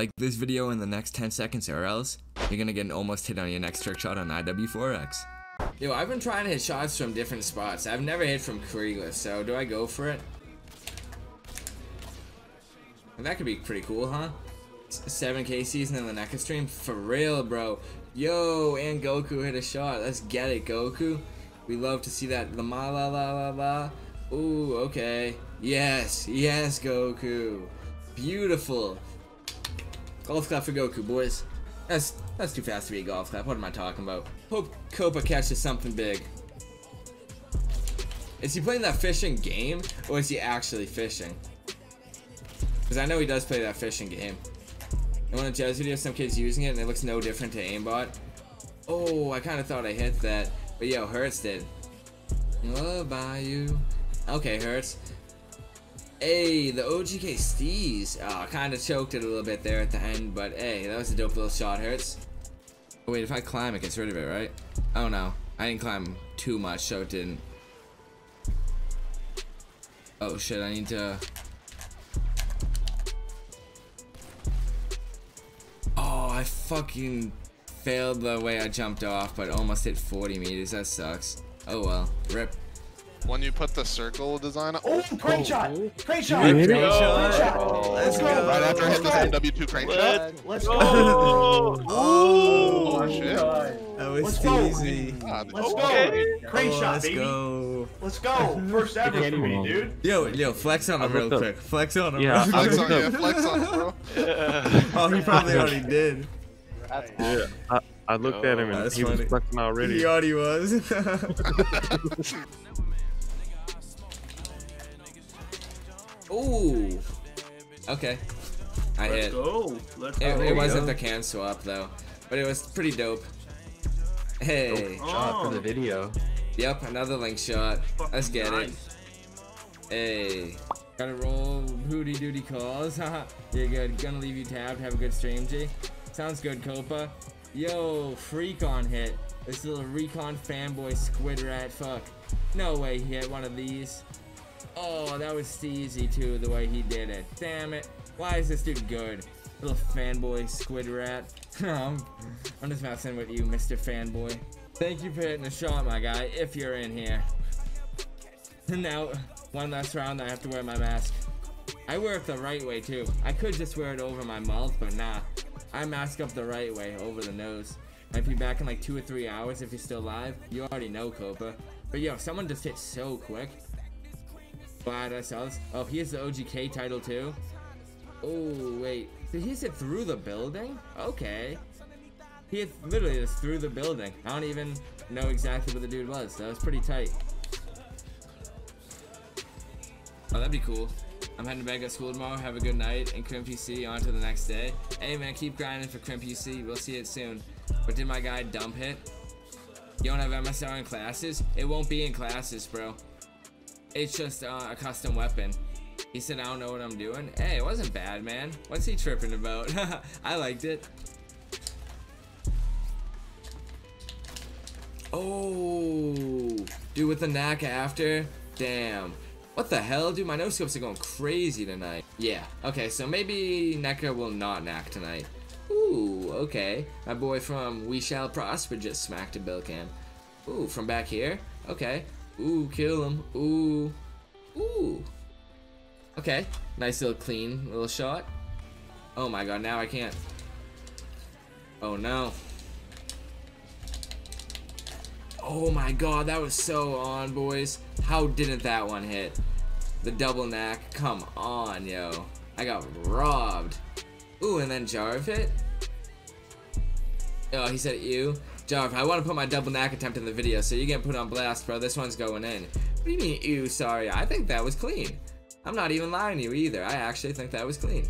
Like this video in the next 10 seconds or else you're gonna get an almost hit on your next trick shot on IW4X. Yo, I've been trying to hit shots from different spots. I've never hit from Kriegler, so do I go for it? That could be pretty cool, huh? 7k season in the Necca stream? For real, bro. Yo, and Goku hit a shot. Let's get it, Goku. We love to see that. La la la la la. Ooh, okay. Yes, yes, Goku. Beautiful. Golf clap for Goku, boys. That's that's too fast to be a golf clap. What am I talking about? Hope Copa catches something big. Is he playing that fishing game, or is he actually fishing? Because I know he does play that fishing game. In one of Jazz videos, some kids using it, and it looks no different to aimbot. Oh, I kind of thought I hit that. But yo, Hertz did. Love by you. Okay, Hertz. Hey, the OGK Steez. Ah, oh, kind of choked it a little bit there at the end, but hey, that was a dope little shot, Hertz. Oh, wait, if I climb, it gets rid of it, right? Oh, no. I didn't climb too much, so it didn't. Oh, shit, I need to... Oh, I fucking failed the way I jumped off, but almost hit 40 meters. That sucks. Oh, well. Rip. When you put the circle design on. Oh, crane shot! Crane shot! You hit Crane it? shot! Oh, Let's go! Right after I hit the Let's same W2 crane shot. Let's go! Oh, Oh, Oh, shit. God. That was Let's go. easy. Let's Okay. go! Crane Oh, shot, let's baby! go. Let's go! First ever Can't for me, even- dude. Yo, yo, flex on him real looked quick. Flex on him. Yeah, I Flex looked on, yeah, flex on it, bro. oh, he probably already did. Yeah, I, I looked at him and That's he was flexing already. He already was. Ooh. Okay. I Let's hit. go. Let's It, go. it wasn't the can swap though, but it was pretty dope. Hey. Shot for the oh. video. Yep, another link shot. Let's Fucking get it. nice. Hey. Gotta roll hooty doody calls. Haha. You're good. Gonna leave you tabbed. Have a good stream, G. Sounds good, Copa. Yo, freak on hit. This little recon fanboy squid rat fuck. No way he hit one of these. Oh, that was steezy too, the way he did it. Damn it. Why is this dude good? Little fanboy squid rat. I'm, I'm just messing with you, Mr. Fanboy. Thank you for hitting the shot, my guy, if you're in here. now, one last round, I have to wear my mask. I wear it the right way too. I could just wear it over my mouth, but nah. I mask up the right way, over the nose. Might be back in like two or three hours if you're still live. You already know, Copa. But yo, someone just hit so quick. Glad this. Oh, oh, he has the OGK title too. Oh, wait. Did he hit through the building? Okay. He literally just through the building. I don't even know exactly what the dude was. That was pretty tight. Oh, that'd be cool. I'm heading back to school tomorrow. Have a good night. And Crimp UC on to the next day. Hey, man, keep grinding for Crimp UC. We'll see it soon. But did my guy dump hit? You don't have MSR in classes? It won't be in classes, bro. It's just uh, a custom weapon. He said, I don't know what I'm doing. Hey, it wasn't bad, man. What's he tripping about? I liked it. Oh, dude, with the knack after? Damn. What the hell, dude? My no scopes are going crazy tonight. Yeah, okay, so maybe Necca will not knack tonight. Ooh, okay. My boy from We Shall Prosper just smacked a bill cam. Ooh, from back here? Okay. Ooh, kill him. Ooh. Ooh. Okay. Nice little clean little shot. Oh my god, now I can't. Oh no. Oh my god, that was so on, boys. How didn't that one hit? The double knack. Come on, yo. I got robbed. Ooh, and then Jarv hit. Oh, he said ew. I want to put my double knack attempt in the video, so you get put on blast, bro. This one's going in. What do you mean, ew? Sorry, I think that was clean. I'm not even lying to you either. I actually think that was clean.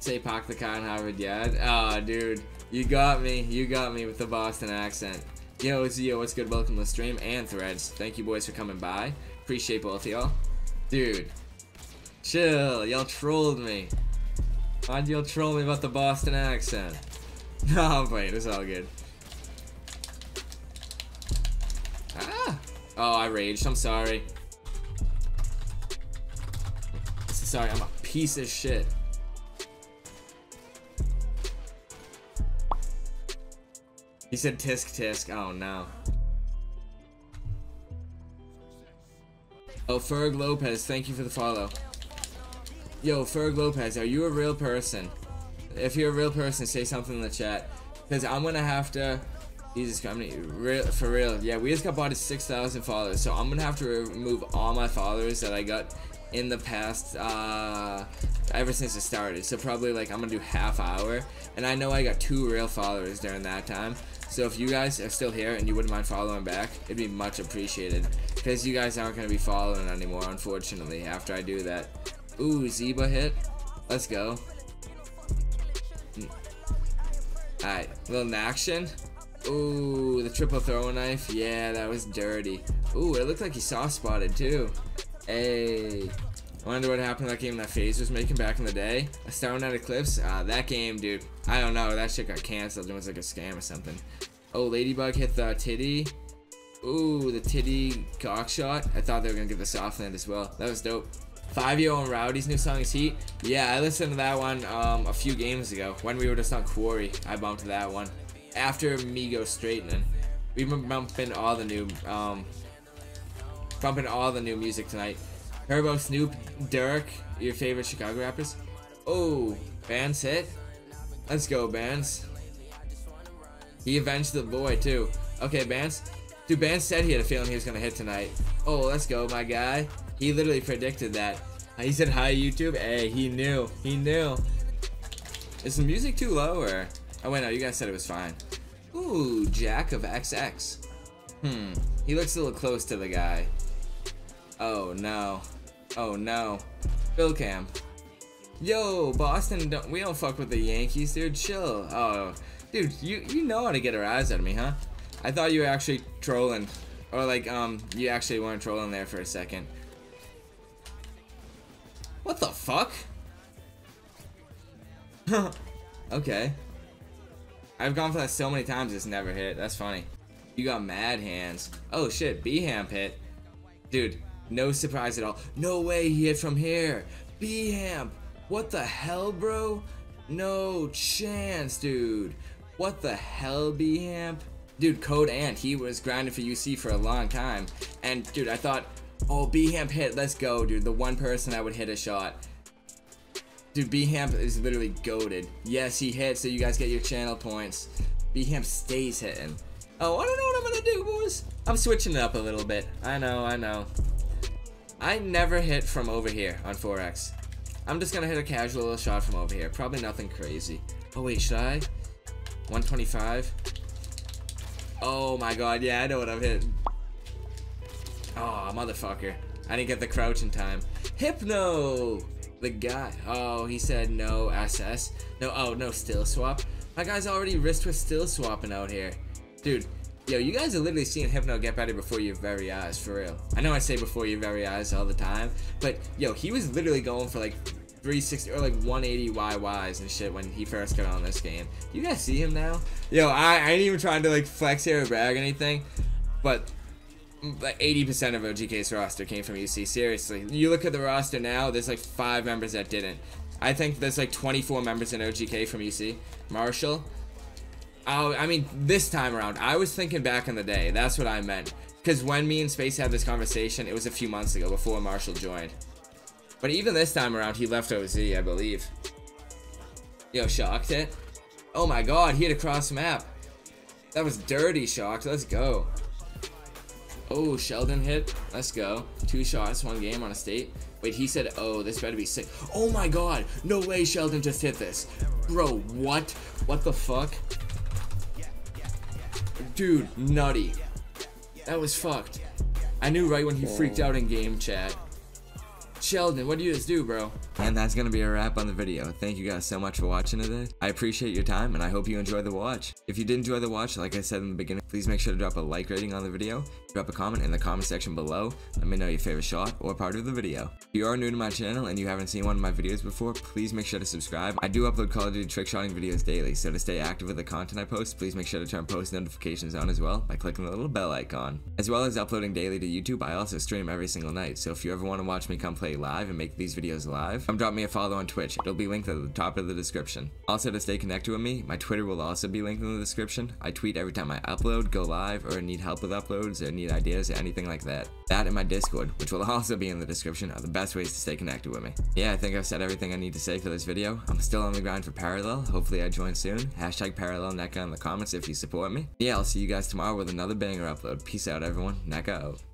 Say Pac the Con Harvard, yeah. Oh, dude. You got me. You got me with the Boston accent. Yo, Zio, what's good? Welcome to the stream and threads. Thank you, boys, for coming by. Appreciate both of y'all. Dude. Chill. Y'all trolled me. Why'd y'all troll me about the Boston accent? No, I'm playing. It's all good. Oh, I raged. I'm sorry. Sorry, I'm a piece of shit. He said tisk tisk. Oh, no. Oh, Ferg Lopez, thank you for the follow. Yo, Ferg Lopez, are you a real person? If you're a real person, say something in the chat. Because I'm going to have to Jesus I'm real, for real. Yeah, we just got bought to 6,000 followers, so I'm gonna have to remove all my followers that I got in the past, uh, ever since it started. So probably like I'm gonna do half hour, and I know I got two real followers during that time. So if you guys are still here and you wouldn't mind following back, it'd be much appreciated. Because you guys aren't gonna be following anymore, unfortunately, after I do that. Ooh, Zeba hit. Let's go. Alright, little action. Ooh, the triple throwing knife. Yeah, that was dirty. Ooh, it looked like he soft spotted too. Hey. I wonder what happened to that game that FaZe was making back in the day. A Star Night Eclipse? Ah, that game, dude. I don't know. That shit got canceled. It was like a scam or something. Oh, Ladybug hit the titty. Ooh, the titty cock shot. I thought they were gonna get the soft land as well. That was dope. Five Year Old Rowdy's new song is Heat. Yeah, I listened to that one um, a few games ago when we were just on Quarry. I bumped that one after Migo straightening. We've been bumping all the new, um, bumping all the new music tonight. Herbo, Snoop, Derek, your favorite Chicago rappers. Oh, Bands hit. Let's go, Bands. He avenged the boy too. Okay, Bands. Dude, Bands said he had a feeling he was gonna hit tonight. Oh, let's go, my guy. He literally predicted that. He said hi YouTube. Hey, he knew. He knew. Is the music too low or? Oh wait, no. You guys said it was fine. Ooh, Jack of XX. Hmm. He looks a little close to the guy. Oh no. Oh no. Bill Cam. Yo, Boston, don't, we don't fuck with the Yankees, dude. Chill. Oh, dude, you you know how to get a rise out of me, huh? I thought you were actually trolling, or like um, you actually weren't trolling there for a second. What the fuck? okay. I've gone for that so many times, it's never hit. That's funny. You got mad hands. Oh shit, B-Ham hit. Dude, no surprise at all. No way he hit from here. B-Ham. What the hell, bro? No chance, dude. What the hell, B-Ham? Dude, Code Ant, he was grinding for UC for a long time. And, dude, I thought, oh, B-Ham hit, let's go, dude. The one person that would hit a shot. Dude, B-Hamp is literally goaded. Yes, he hit, so you guys get your channel points. B-Hamp stays hitting. Oh, I don't know what I'm gonna do, boys. I'm switching it up a little bit. I know, I know. I never hit from over here on 4X. I'm just gonna hit a casual little shot from over here. Probably nothing crazy. Oh wait, should I? 125? Oh my god, yeah, I know what I'm hitting. Oh, motherfucker. I didn't get the crouch in time. Hypno! The guy. Oh, he said no SS. No, oh, no still swap. My guy's already wrist with still swapping out here. Dude, yo, you guys are literally seeing Hypno get better before your very eyes, for real. I know I say before your very eyes all the time, but yo, he was literally going for like 360 or like 180 YYs and shit when he first got on this game. You guys see him now? Yo, I, I ain't even trying to like flex here or brag or anything, but like 80% of OGK's roster came from UC. Seriously, you look at the roster now. There's like five members that didn't. I think there's like 24 members in OGK from UC. Marshall. Oh, I mean, this time around, I was thinking back in the day. That's what I meant. Because when me and Space had this conversation, it was a few months ago before Marshall joined. But even this time around, he left OZ, I believe. Yo, shocked it. Oh my god, he had a cross map. That was dirty, shocked. Let's go. Oh, Sheldon hit. Let's go. Two shots, one game on Estate. Wait, he said, oh, this better be sick. Oh my god. No way Sheldon just hit this. Bro, what? What the fuck? Dude, nutty. That was fucked. I knew right when he freaked oh. out in game chat. Sheldon, what do you just do, bro? And that's gonna be a wrap on the video. Thank you guys so much for watching today. I appreciate your time and I hope you enjoyed the watch. If you did enjoy the watch, like I said in the beginning, please make sure to drop a like rating on the video, drop a comment in the comment section below, let me know your favorite shot or part of the video. If you are new to my channel and you haven't seen one of my videos before, please make sure to subscribe. I do upload Call of Duty trick shotting videos daily, so to stay active with the content I post, please make sure to turn post notifications on as well by clicking the little bell icon. As well as uploading daily to YouTube, I also stream every single night, so if you ever want to watch me come play live and make these videos live, come drop me a follow on Twitch. It'll be linked at the top of the description. Also, to stay connected with me, my Twitter will also be linked in the description. I tweet every time I upload, go live, or need help with uploads, or need ideas, or anything like that. That and my Discord, which will also be in the description, are the best ways to stay connected with me. Yeah, I think I've said everything I need to say for this video. I'm still on the grind for Parallel. Hopefully I join soon. Hashtag Parallel Necca in the comments if you support me. Yeah, I'll see you guys tomorrow with another banger upload. Peace out, everyone. Necca out.